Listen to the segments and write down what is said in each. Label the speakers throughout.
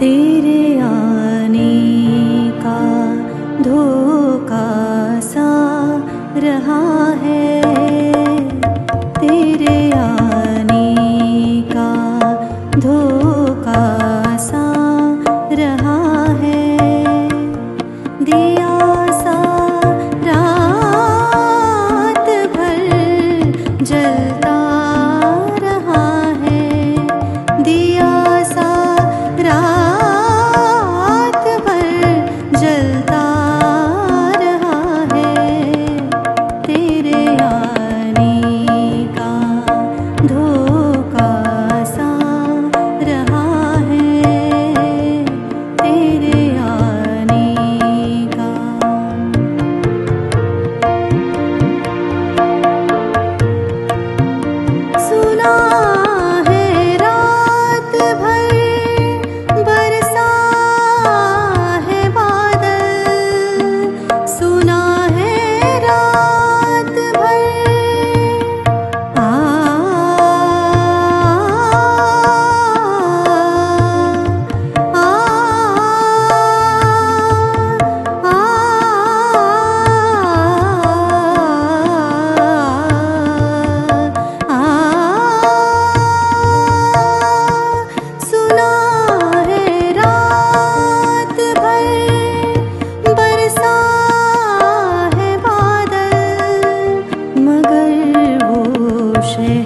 Speaker 1: te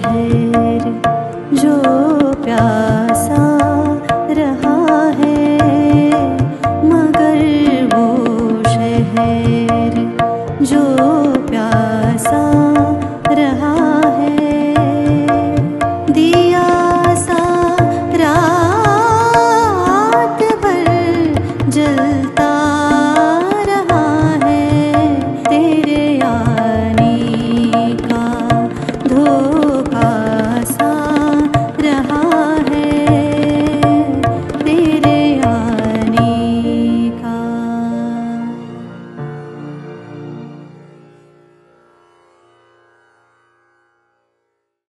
Speaker 1: जो प्यासा रहा है मगल बो शहेर जो प्यार